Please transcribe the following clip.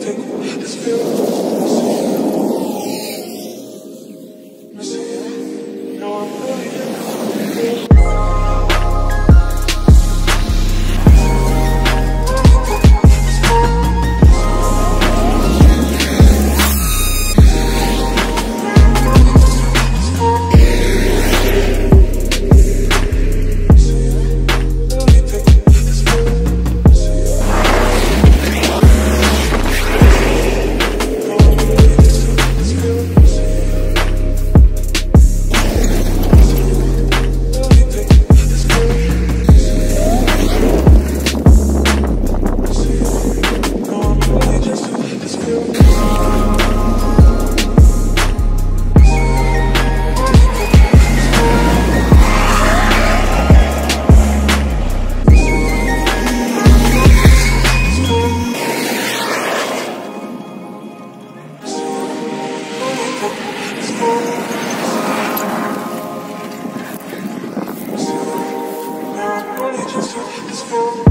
take this feeling. Just